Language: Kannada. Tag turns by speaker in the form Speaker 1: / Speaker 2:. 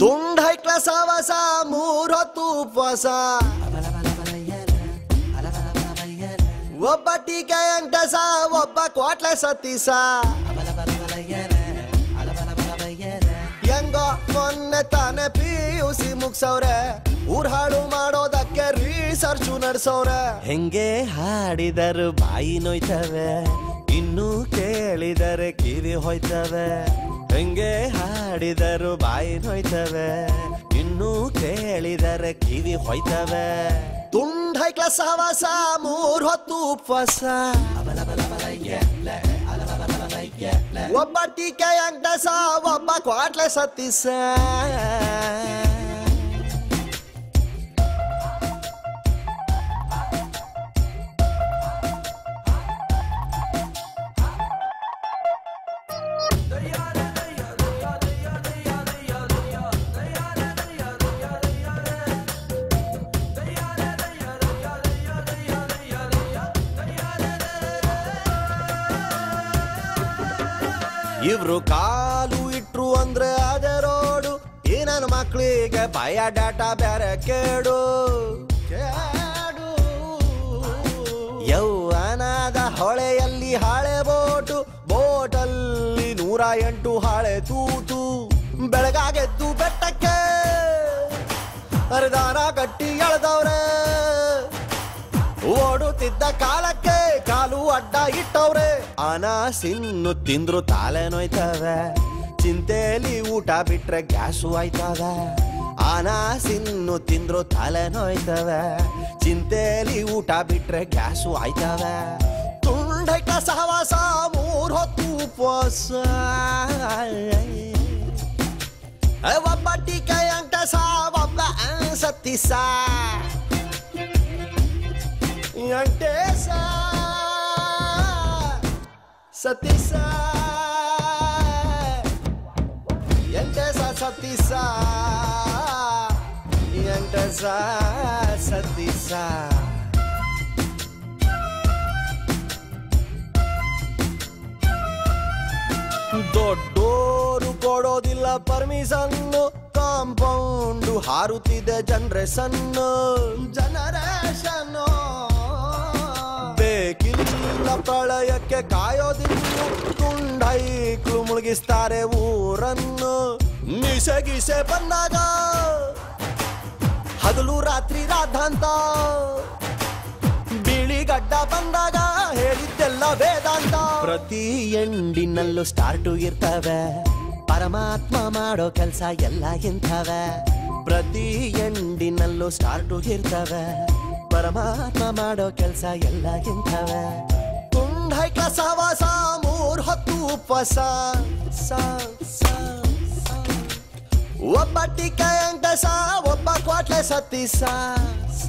Speaker 1: ತುಂಡ ಹೈಕ್ಲ ಸಾವಸ ಮೂರೊತ್ತು ಉಪವಾಸ ಒಬ್ಬ ಟೀಕೆ ಅಂಟಸ ಒಬ್ಬ ಕ್ವಾಟ್ಲೆ ಸತೀಸ ಹೆಂಗೋ ಮೊನ್ನೆ ತಾನೆ ಪಿ ಯು ಸಿ ಮುಗ್ಸವ್ರೆ ಊರ್ ಹಾಡು ಮಾಡೋದಕ್ಕೆ ರಿಸರ್ಚು ಸೌರ ಹೆಂಗೆ ಹಾಡಿದರು ಬಾಯಿ ನೋಯ್ತವೆ ಇನ್ನು ಕೇಳಿದರೆ ಕಿವಿ ಹೋಯ್ತವೆ. ಹೆಂಗೆ ಹಾಡಿದರು ಬಾಯಿ ನೋಯ್ತವೆ ಇನ್ನು ಕೇಳಿದರೆ ಕಿವಿ ಹೋಯ್ತವೆ. ತುಂಡೈ ಹೈಕ್ಲ ಹವಾಸ ಮೂರ್ ಹೊತ್ತು ಉಪವಾಸ. ಒಬ್ಬ ಟೀಕೆ ಅಂಟಸ ಒಬ್ಬ ಕ್ವಾಟ್ಲೆ ಸತ್ತೀಸ. ಇವ್ರು ಕಾಲು ಇಟ್ರು ಅಂದ್ರೆ ಅದೇ ರೋಡು ಈ ನನ್ನ ಮಕ್ಳಿಗೆ ಭಯ ಡಾಟಾ ಬೇರೆ ಕೇಡು. ಕೇಡು. ಯೌವನದ ಹೊಳೆಯಲ್ಲಿ ಹಾಳೆ ಬೋಟು. ಬೋಟಲ್ಲಿ ನೂರ ಎಂಟು ಹಾಳೆ ತೂತು. ಬೆಳಗಾಗೆದ್ದು ಬೆಟ್ಟಕ್ಕೆ. ಅರದಾನ ಕಟ್ಟಿ ಎಳೆದವ್ರೆ. ಓಡುತ್ತಿದ್ದ ಕಾಲಕ್ಕೆ ಕಾಲು ಅಡ್ಡ ಇಟ್ಟವ್ರೆ. ಅನಾಸಿನ್ನು ತಿಂದ್ರು ತಾಲೆ ನೋಯ್ತವೆ. ಚಿಂತೆಲಿ ಊಟ ಬಿಟ್ರೆ ಗ್ಯಾಸು ಆಯ್ತವೆ. ಅನಾಸಿನ್ನು ತಿಂದ್ರು ತಲೆ ನೋಯ್ತವೆ. ಚಿಂತೆಲಿ ಊಟ ಬಿಟ್ರೆ ಗ್ಯಾಸು ಆಯ್ತವೆ. ತುಂಡ ಸಹವಾಸ, ಮೂರ್ ಹೊತ್ತು ಉಪವಾಸ. ಒಬ್ಬ ಟೀಕೆ ಅಂಟಸ ಒಬ್ಬ ಸಾ. ಅಂಟೇಸ ದೊಡ್ಡೋರು ಕೊಡೋದಿಲ್ಲ ಪರ್ಮಿಷನ್ ಕಾಂಪೌಂಡು ಹಾರುತ್ತಿದೆ ಜನರೇಷನ್ ಜನರೇಷನ್ ಬೇಕಿಲ್ಲ ಪ್ರಳಯಕ್ಕೆ ಕಾಯೋದಿನ್ನು ತುಂಡೈಕ್ಳು ಮುಳುಗಿಸ್ತಾರೆ ಊರನ್ನು. ಮಿಸಗಿಸೆ ಗಿಸೆ ಬಂದಾಗ ಹಗಲು ರಾತ್ರಿ ರಾಧಾಂತ. ಬಿಳಿ ಗಡ್ಡ ಬಂದಾಗ ಹೇಳಿದ್ದೆಲ್ಲ ವೇದಾಂತ. ಪ್ರತಿ ಎಂಡಿನಲ್ಲೂ ಸ್ಟಾರ್ಟು ಇರ್ತವೆ. ಪರಮಾತ್ಮ ಮಾಡೋ ಕೆಲಸ ಎಲ್ಲ ಇಂಥವೆ. ಪ್ರತಿ ಎಂಡಿನಲ್ಲೂ ಸ್ಟಾರ್ಟು ಇರ್ತವೆ. ಪರಮಾತ್ಮ ಮಾಡೋ ಕೆಲಸ ಎಲ್ಲ ಇಂಥವೆ. ತುಂಡೈಕ ಸವಾಸ ಮೂರ್ ಹೊತ್ತು ಉಪವಾಸ ಸ, ಸ, ಸ. ಒಬ್ಬ ಟೀಕೆ ಅಂಟಸ ಒಬ್ಬ ಕ್ವಾಟ್ಲೆ ಸತ್ತೀಸ ಸ